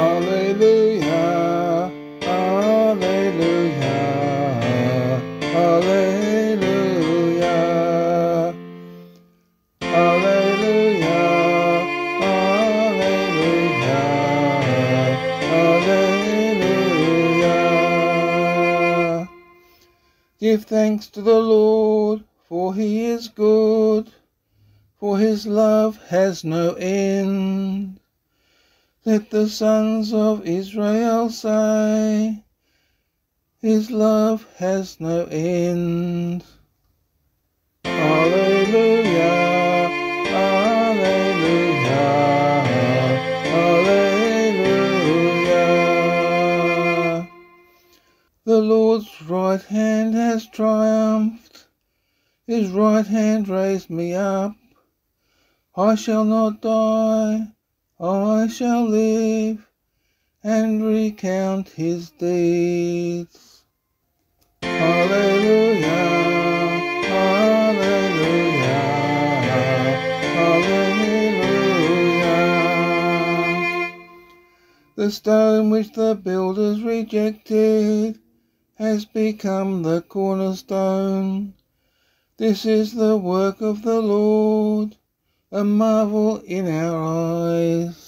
Alleluia, Alleluia, Alleluia, Alleluia, Alleluia, Alleluia. Give thanks to the Lord, for he is good, for his love has no end. Let the sons of Israel say, His love has no end. Alleluia, Alleluia, Alleluia. The Lord's right hand has triumphed, His right hand raised me up. I shall not die. I shall live and recount his deeds. Alleluia, alleluia, alleluia. The stone which the builders rejected has become the cornerstone. This is the work of the Lord a marvel in our eyes.